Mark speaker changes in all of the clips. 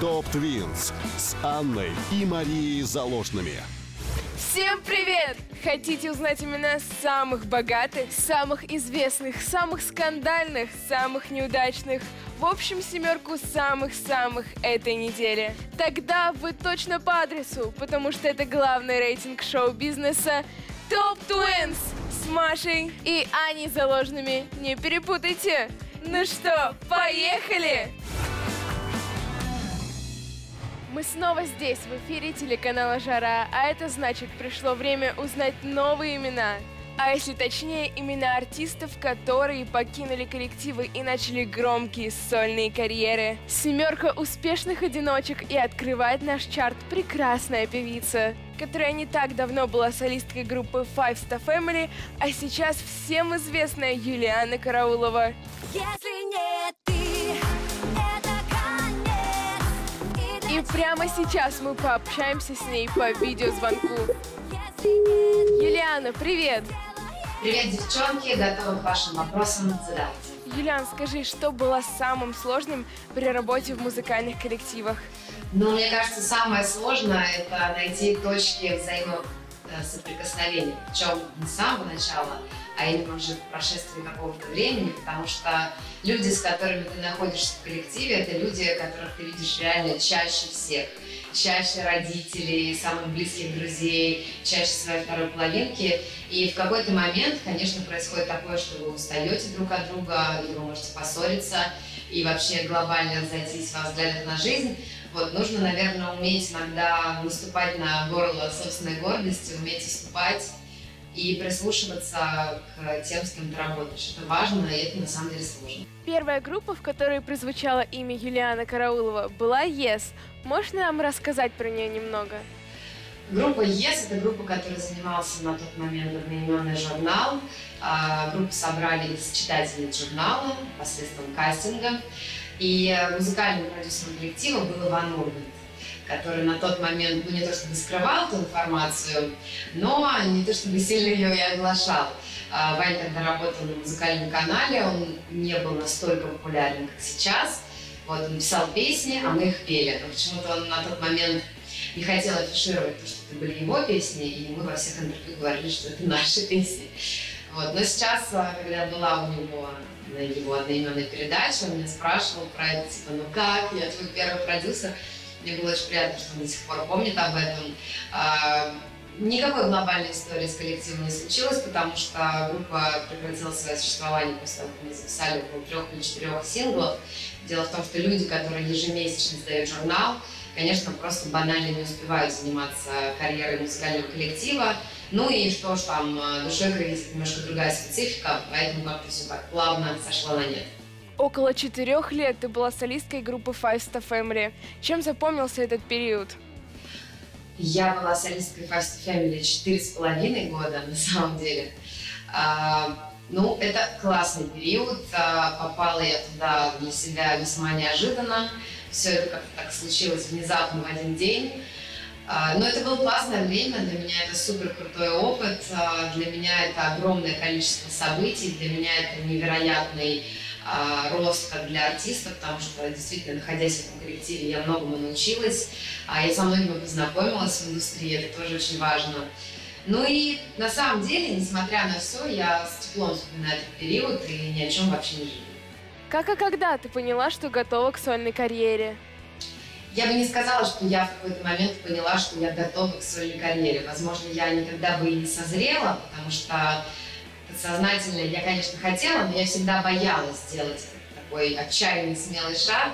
Speaker 1: Топ Твинс с Анной и Марией Заложными.
Speaker 2: Всем привет! Хотите узнать имена самых богатых, самых известных, самых скандальных, самых неудачных? В общем, семерку самых-самых этой недели. Тогда вы точно по адресу, потому что это главный рейтинг шоу-бизнеса Топ Twins с Машей и Аней Заложными. Не перепутайте! Ну что, поехали! Мы снова здесь, в эфире телеканала «Жара», а это значит, пришло время узнать новые имена. А если точнее, имена артистов, которые покинули коллективы и начали громкие сольные карьеры. Семерка успешных одиночек и открывает наш чарт прекрасная певица, которая не так давно была солисткой группы Five Star Family, а сейчас всем известная Юлиана Караулова.
Speaker 3: Если нет И
Speaker 2: прямо сейчас мы пообщаемся с ней по видеозвонку. Юлиана, привет!
Speaker 4: Привет, девчонки! Готова к вашим вопросам. Задавайте.
Speaker 2: Юлиан, скажи, что было самым сложным при работе в музыкальных коллективах?
Speaker 4: Ну, мне кажется, самое сложное – это найти точки взаимосоприкосновения. Причем не с самого начала, а именно уже по прошествии какого-то времени, потому что люди, с которыми ты находишься в коллективе, это люди, которых ты видишь реально чаще всех. Чаще родителей, самых близких друзей, чаще своей второй половинки. И в какой-то момент, конечно, происходит такое, что вы устаете друг от друга, и вы можете поссориться, и вообще глобально разойтись во взглядах на жизнь. Вот, нужно, наверное, уметь иногда наступать на горло собственной гордости, уметь уступать и прислушиваться к тем, с кем ты работаешь. Это важно, и это на самом деле сложно.
Speaker 2: Первая группа, в которой прозвучало имя Юлиана Караулова, была Yes. Можешь нам рассказать про нее немного?
Speaker 4: Группа Yes – это группа, которая занимался на тот момент одноименный журнал. А, Группу собрали из читателей журнала посредством кастинга. И музыкальным продюсером коллектива был Иван Ургант, который на тот момент, ну не то чтобы скрывал эту информацию, но не то чтобы сильно ее и оглашал. А, Ваня, когда работал на музыкальном канале, он не был настолько популярен, как сейчас. Вот, он писал песни, а мы их пели. Но почему-то он на тот момент не хотел афишировать то, что это были его песни, и мы во всех интервью говорили, что это наши песни. Вот. Но сейчас, а, когда была у него на его одноименной передаче, он меня спрашивал про это, типа, ну как, я твой первый продюсер. Мне было очень приятно, что он до сих пор помнит об этом. А, Никакой глобальной истории с коллективом не случилось, потому что группа прекратила свое существование после того, как мы записали около трех или четырех синглов. Дело в том, что люди, которые ежемесячно сдают журнал, конечно, просто банально не успевают заниматься карьерой музыкального коллектива. Ну и что ж там, э, душой кровит немножко другая специфика, поэтому как-то все так плавно сошло на нет.
Speaker 2: Около четырех лет ты была солисткой группы Five Star Family. Чем запомнился этот период?
Speaker 4: Я была солисткой Fast Family четыре с половиной года, на самом деле. А, ну, это классный период. А, попала я туда для себя весьма неожиданно. Все это как-то так случилось внезапно в один день. А, Но это было классное время, для меня это супер крутой опыт, а, для меня это огромное количество событий, для меня это невероятный рост как для артиста, потому что действительно, находясь в этом коллективе, я многому научилась, а я со многими познакомилась в индустрии, это тоже очень важно. Ну и на самом деле, несмотря на все, я с теплом вспоминаю этот период и ни о чем вообще не жалею.
Speaker 2: Как и когда ты поняла, что готова к сольной карьере?
Speaker 4: Я бы не сказала, что я в какой-то момент поняла, что я готова к сольной карьере. Возможно, я никогда бы и не созрела, потому что подсознательно я, конечно, хотела, но я всегда боялась сделать такой отчаянный, смелый шаг.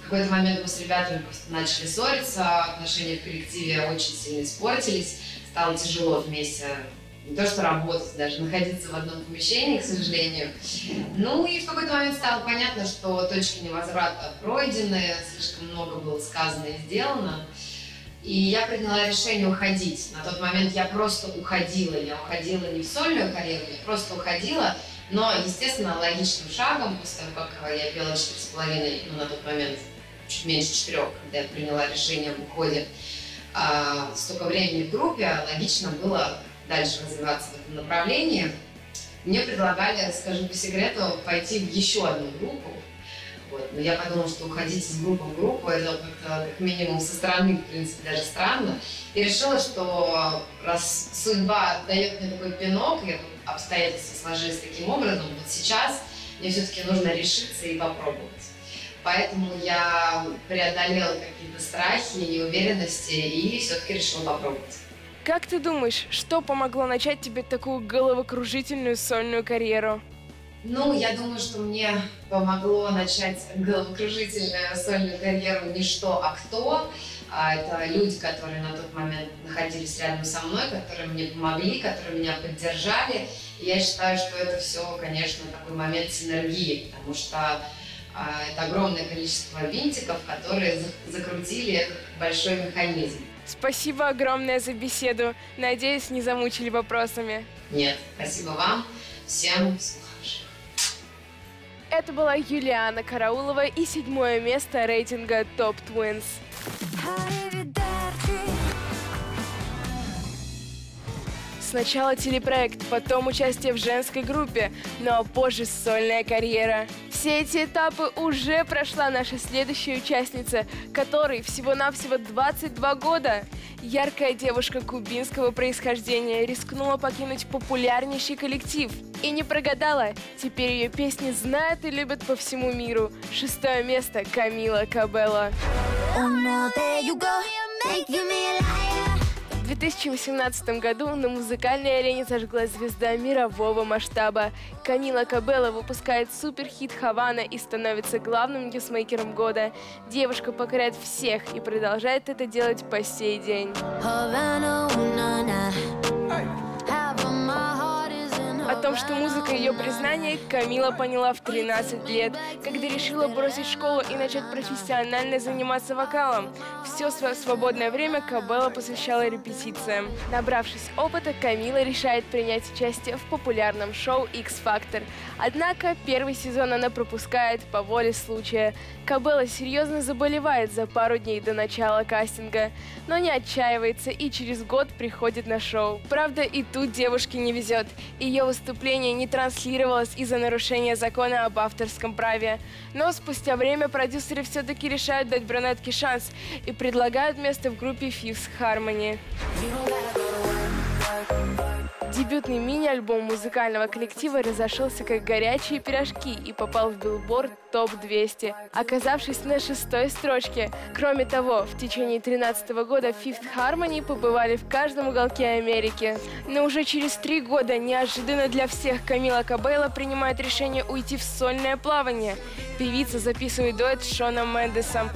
Speaker 4: В какой-то момент мы с ребятами просто начали ссориться, отношения в коллективе очень сильно испортились, стало тяжело вместе не то что работать, даже находиться в одном помещении, к сожалению. Ну и в какой-то момент стало понятно, что точки невозврата пройдены, слишком много было сказано и сделано. И я приняла решение уходить. На тот момент я просто уходила. Я уходила не в сольную карьеру, я просто уходила. Но, естественно, логичным шагом, после того, как я пела четыре с половиной, ну, на тот момент чуть меньше четырех, когда я приняла решение об уходе, а, столько времени в группе, логично было дальше развиваться в этом направлении. Мне предлагали, скажем по секрету, пойти в еще одну группу. Вот. Но я подумала, что уходить из группы в группу, это как-то как минимум со стороны, в принципе, даже странно. И решила, что раз судьба дает мне такой пинок, и обстоятельства сложились таким образом, вот сейчас мне все-таки нужно решиться и попробовать. Поэтому я преодолела какие-то страхи, неуверенности и все-таки решила попробовать.
Speaker 2: Как ты думаешь, что помогло начать тебе такую головокружительную сольную карьеру?
Speaker 4: Ну, я думаю, что мне помогло начать головокружительную сольную карьеру не что, а кто. А это люди, которые на тот момент находились рядом со мной, которые мне помогли, которые меня поддержали. И я считаю, что это все, конечно, такой момент синергии, потому что а, это огромное количество винтиков, которые закрутили этот большой механизм.
Speaker 2: Спасибо огромное за беседу. Надеюсь, не замучили вопросами.
Speaker 4: Нет, спасибо вам. Всем.
Speaker 2: Это была Юлиана Караулова и седьмое место рейтинга Топ Twins. Сначала телепроект, потом участие в женской группе, а позже сольная карьера. Все эти этапы уже прошла наша следующая участница, которой всего-навсего 22 года. Яркая девушка кубинского происхождения рискнула покинуть популярнейший коллектив. И не прогадала. Теперь ее песни знают и любят по всему миру. Шестое место Камила Кабелла.
Speaker 3: Oh no,
Speaker 2: В 2018 году на музыкальной арене зажглась звезда мирового масштаба. Камила Кабелла выпускает суперхит «Хавана» и становится главным ньюсмейкером года. Девушка покоряет всех и продолжает это делать по сей день.
Speaker 3: Havana,
Speaker 2: О том, что музыка ее признание, Камила поняла в 13 лет, когда решила бросить школу и начать профессионально заниматься вокалом. Все свое свободное время Кабелла посвящала репетициям. Набравшись опыта, Камила решает принять участие в популярном шоу X Factor. Однако первый сезон она пропускает по воле случая. Кабелла серьезно заболевает за пару дней до начала кастинга, но не отчаивается и через год приходит на шоу. Правда, и тут девушке не везет. Ее выступление не транслировалось из-за нарушения закона об авторском праве. Но спустя время продюсеры все-таки решают дать брюнетке шанс и предлагают место в группе Fifth Harmony. Дебютный мини-альбом музыкального коллектива разошелся как горячие пирожки и попал в билборд ТОП-200, оказавшись на шестой строчке. Кроме того, в течение 2013 года Fifth Harmony побывали в каждом уголке Америки. Но уже через три года неожиданно для всех Камила Кабейла принимает решение уйти в сольное плавание. Певица записывает дуэт с Шоном Мендесом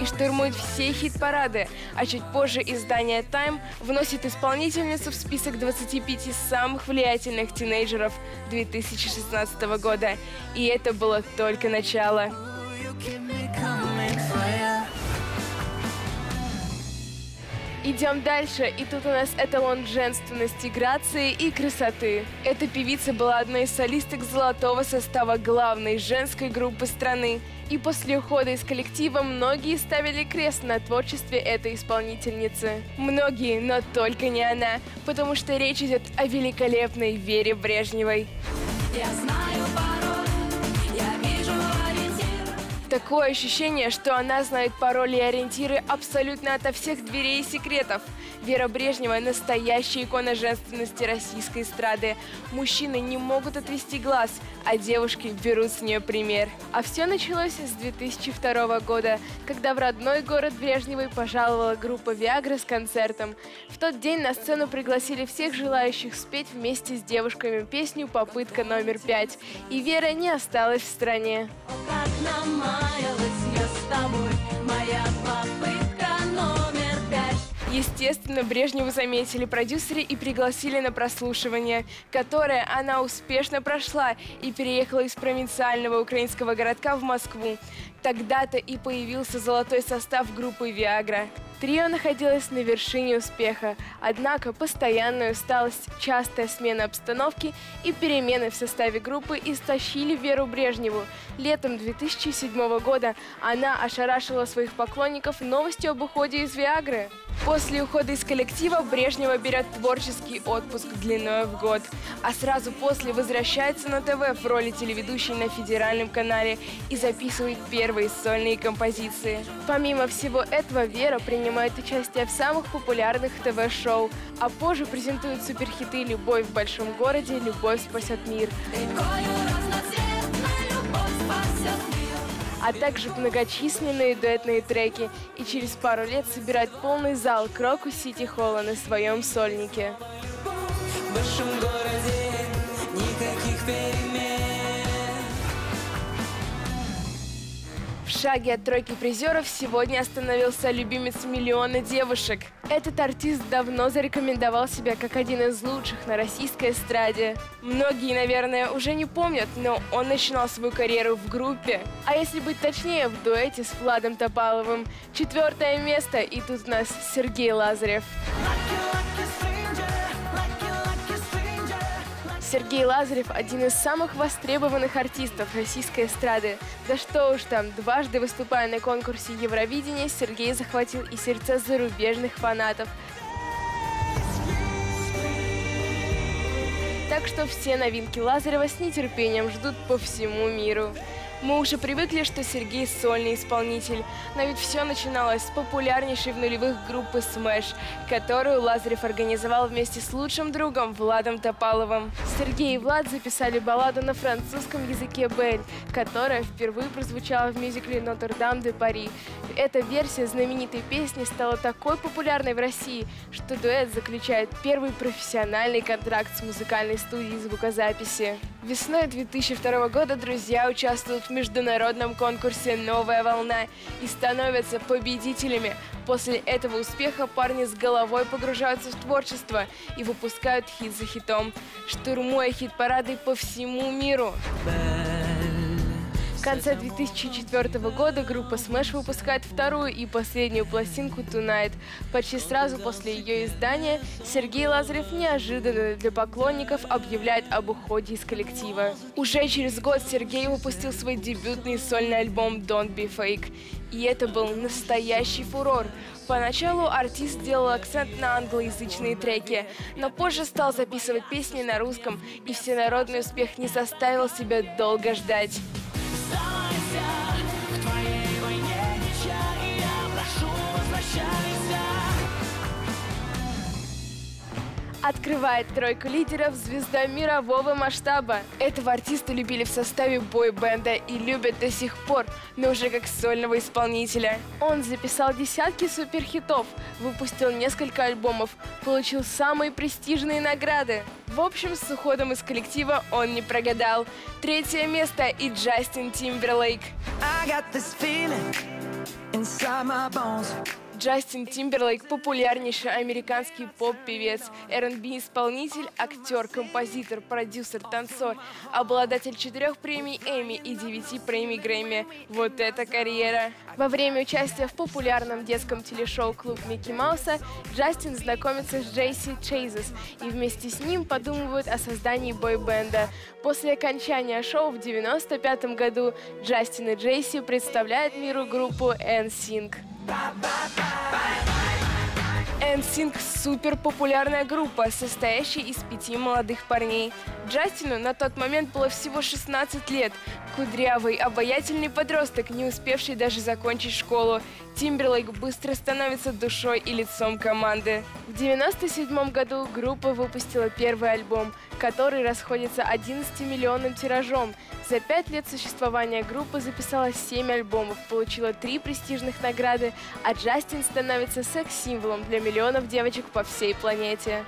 Speaker 2: и штурмует все хит-парады, а чуть позже издание Time вносит исполнительницу в список 25 самых влиятельных тинейджеров 2016 года. И это было только начало. Идем дальше, и тут у нас эталон женственности, грации и красоты. Эта певица была одной из солисток золотого состава главной женской группы страны. И после ухода из коллектива многие ставили крест на творчестве этой исполнительницы. Многие, но только не она, потому что речь идет о великолепной Вере Брежневой.
Speaker 3: Я знаю
Speaker 2: Такое ощущение, что она знает пароли и ориентиры абсолютно ото всех дверей и секретов. Вера Брежнева – настоящая икона женственности российской эстрады. Мужчины не могут отвести глаз, а девушки берут с нее пример. А все началось с 2002 года, когда в родной город Брежневой пожаловала группа «Виагра» с концертом. В тот день на сцену пригласили всех желающих спеть вместе с девушками песню «Попытка номер пять». И Вера не осталась в стране. Естественно, Брежневу заметили продюсеры и пригласили на прослушивание, которое она успешно прошла и переехала из провинциального украинского городка в Москву. Тогда-то и появился золотой состав группы «Виагра». Трио находилось на вершине успеха, однако постоянная усталость, частая смена обстановки и перемены в составе группы истощили Веру Брежневу. Летом 2007 года она ошарашила своих поклонников новостью об уходе из Виагры. После ухода из коллектива Брежнева берет творческий отпуск длиной в год, а сразу после возвращается на ТВ в роли телеведущей на федеральном канале и записывает первые сольные композиции. Помимо всего этого, Вера принимает участие в самых популярных ТВ-шоу, а позже презентует суперхиты «Любовь в большом городе», «Любовь спасет мир», а также многочисленные дуэтные треки и через пару лет собирать полный зал Крокус Сити Холла на своем сольнике.
Speaker 5: В
Speaker 2: шаге от тройки призеров сегодня остановился любимец миллиона девушек. Этот артист давно зарекомендовал себя как один из лучших на российской эстраде. Многие, наверное, уже не помнят, но он начинал свою карьеру в группе. А если быть точнее, в дуэте с Владом Топаловым. Четвертое место, и тут у нас Сергей Лазарев. Сергей Лазарев – один из самых востребованных артистов российской эстрады. Да что уж там, дважды выступая на конкурсе Евровидения, Сергей захватил и сердца зарубежных фанатов. Так что все новинки Лазарева с нетерпением ждут по всему миру. Мы уже привыкли, что Сергей сольный исполнитель, но ведь все начиналось с популярнейшей в нулевых группы Smash, которую Лазарев организовал вместе с лучшим другом Владом Топаловым. Сергей и Влад записали балладу на французском языке «Бель», которая впервые прозвучала в мюзикле «Нотр-Дам де Пари». Эта версия знаменитой песни стала такой популярной в России, что дуэт заключает первый профессиональный контракт с музыкальной студией звукозаписи. Весной 2002 года друзья участвуют в международном конкурсе «Новая волна» и становятся победителями. После этого успеха парни с головой погружаются в творчество и выпускают хит за хитом, штурмуя хит-парады по всему миру. В конце 2004 года группа Smash выпускает вторую и последнюю пластинку Tonight. Почти сразу после ее издания Сергей Лазарев неожиданно для поклонников объявляет об уходе из коллектива. Уже через год Сергей выпустил свой дебютный сольный альбом Don't Be Fake. И это был настоящий фурор. Поначалу артист делал акцент на англоязычные треки, но позже стал записывать песни на русском, и всенародный успех не заставил себя долго ждать. Открывает тройку лидеров звезда мирового масштаба. Этого артиста любили в составе бой-бенда и любят до сих пор, но уже как сольного исполнителя. Он записал десятки суперхитов, выпустил несколько альбомов, получил самые престижные награды. В общем, с уходом из коллектива он не прогадал. Третье место и Джастин Тимберлейк.
Speaker 5: I got this feeling inside my bones
Speaker 2: Джастин Тимберлейк – популярнейший американский поп-певец, R&B-исполнитель, актер, композитор, продюсер, танцор, обладатель четырех премий Эмми и девяти премий Грэмми. Вот это карьера! Во время участия в популярном детском телешоу «Клуб Микки Мауса» Джастин знакомится с Джейси Чейзес и вместе с ним подумывают о создании бой-бенда. После окончания шоу в 1995 году Джастин и Джейси представляют миру группу NSYNC. NSYNC – супер популярная группа, состоящая из пяти молодых парней. Джастину на тот момент было всего 16 лет. Кудрявый, обаятельный подросток, не успевший даже закончить школу. Тимберлейк быстро становится душой и лицом команды. В 1997 году группа выпустила первый альбом, который расходится 11-миллионным тиражом. За пять лет существования группа записала 7 альбомов, получила три престижных награды, а Джастин становится секс-символом для миллионов девочек по всей планете.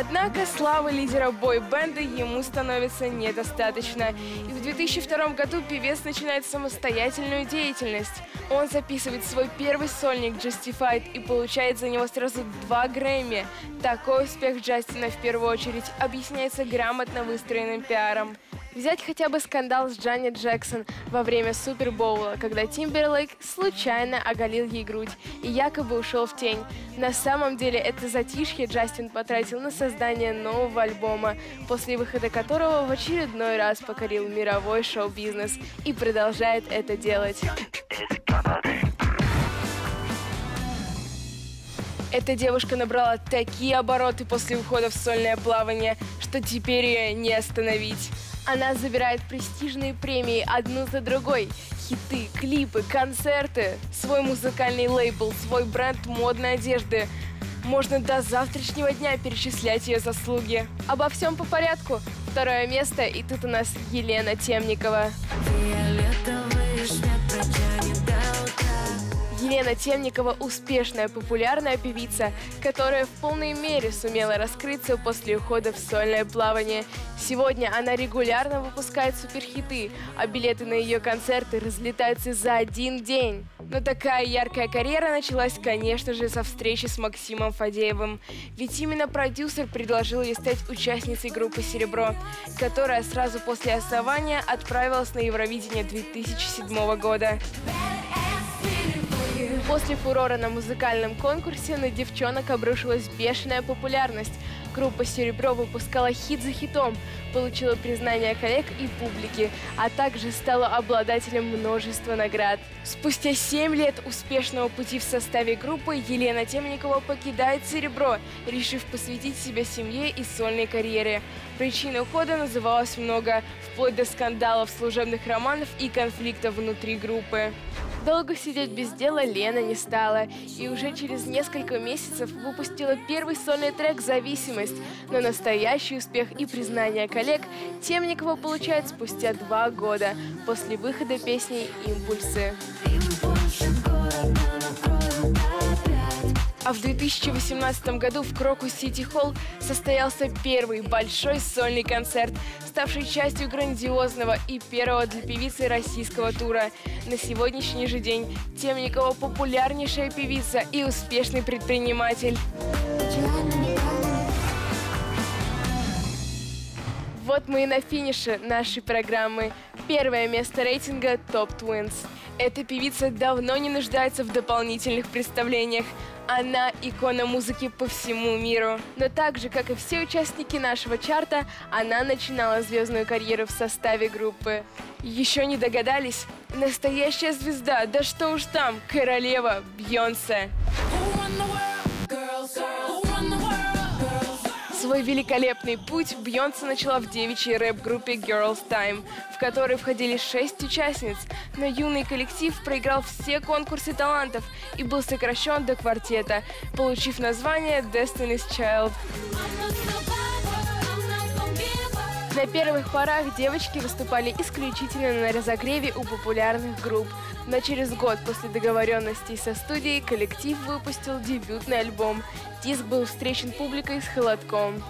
Speaker 2: Однако славы лидера бой-бенда ему становится недостаточно. И в 2002 году певец начинает самостоятельную деятельность. Он записывает свой первый сольник Justified и получает за него сразу два Грэмми. Такой успех Джастина в первую очередь объясняется грамотно выстроенным пиаром. Взять хотя бы скандал с Джанет Джексон во время Супербоула, когда Тимберлейк случайно оголил ей грудь и якобы ушел в тень. На самом деле это затишье Джастин потратил на создание нового альбома, после выхода которого в очередной раз покорил мировой шоу-бизнес и продолжает это делать. Эта девушка набрала такие обороты после ухода в сольное плавание, что теперь ее не остановить. Она забирает престижные премии одну за другой. Хиты, клипы, концерты, свой музыкальный лейбл, свой бренд модной одежды. Можно до завтрашнего дня перечислять ее заслуги. Обо всем по порядку. Второе место, и тут у нас Елена Темникова.
Speaker 5: Фиолетовый
Speaker 2: Елена Темникова – успешная, популярная певица, которая в полной мере сумела раскрыться после ухода в сольное плавание. Сегодня она регулярно выпускает суперхиты, а билеты на ее концерты разлетаются за один день. Но такая яркая карьера началась, конечно же, со встречи с Максимом Фадеевым. Ведь именно продюсер предложил ей стать участницей группы «Серебро», которая сразу после основания отправилась на Евровидение 2007 года. После фурора на музыкальном конкурсе на девчонок обрушилась бешеная популярность. Группа «Серебро» выпускала хит за хитом, получила признание коллег и публики, а также стала обладателем множества наград. Спустя 7 лет успешного пути в составе группы Елена Темникова покидает «Серебро», решив посвятить себя семье и сольной карьере. Причин ухода называлось много, вплоть до скандалов, служебных романов и конфликтов внутри группы. Долго сидеть без дела Лена не стала, и уже через несколько месяцев выпустила первый сольный трек «Зависимость», но настоящий успех и признание коллег Темникова получает спустя два года после выхода песни «Импульсы». А в 2018 году в Крокус Сити Холл состоялся первый большой сольный концерт, ставший частью грандиозного и первого для певицы российского тура. На сегодняшний же день Темникова популярнейшая певица и успешный предприниматель. Вот мы и на финише нашей программы. Первое место рейтинга Топ Twins. Эта певица давно не нуждается в дополнительных представлениях. Она икона музыки по всему миру. Но так же, как и все участники нашего чарта, она начинала звездную карьеру в составе группы. Еще не догадались? Настоящая звезда, да что уж там, королева Бьонсе. Свой великолепный путь Бьонсе начала в девичьей рэп-группе Girls Time, в которой входили шесть участниц, но юный коллектив проиграл все конкурсы талантов и был сокращен до квартета, получив название Destiny's Child. На первых порах девочки выступали исключительно на разогреве у популярных групп. Но через год после договоренностей со студией коллектив выпустил дебютный альбом. Диск был встречен публикой с холодком.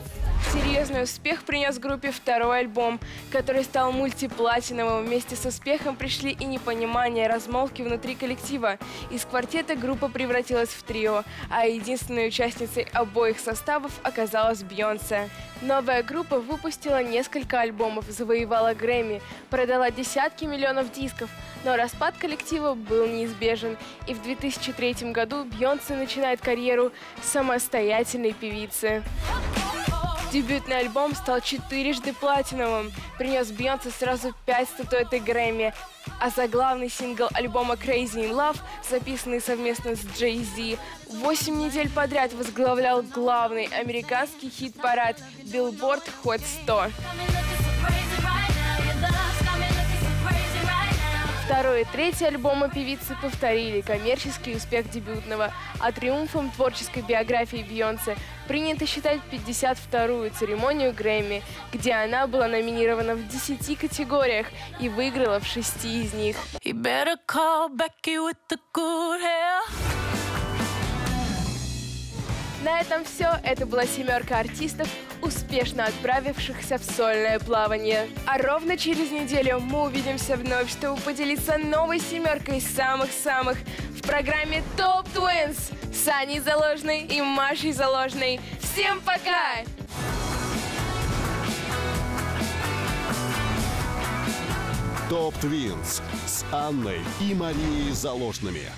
Speaker 2: Серьезный успех принес группе второй альбом, который стал мультиплатиновым. Вместе с успехом пришли и непонимание, размолвки внутри коллектива. Из квартета группа превратилась в трио, а единственной участницей обоих составов оказалась Бьонсе. Новая группа выпустила несколько альбомов, завоевала Грэмми, продала десятки миллионов дисков, но распад коллектива был неизбежен, и в 2003 году Бьонсе начинает карьеру самостоятельной певицы. Дебютный альбом стал четырежды платиновым, принес Бейонсе сразу пять статуэток Грэмми, а заглавный сингл альбома Crazy in Love, записанный совместно с Джей Зи, восемь недель подряд возглавлял главный американский хит-парад Billboard Hot 100. Второй и третий альбомы певицы повторили коммерческий успех дебютного, а триумфом творческой биографии Бейонсе принято считать 52-ю церемонию Грэмми, где она была номинирована в 10 категориях и выиграла в 6 из них.
Speaker 5: You better call Becky with the good hair.
Speaker 2: На этом все. Это была семерка артистов, успешно отправившихся в сольное плавание. А ровно через неделю мы увидимся вновь, чтобы поделиться новой семеркой самых-самых в программе Топ Twins с Аней Заложной и Машей Заложной. Всем пока!
Speaker 1: Топ Твинс с Анной и Марией Заложными.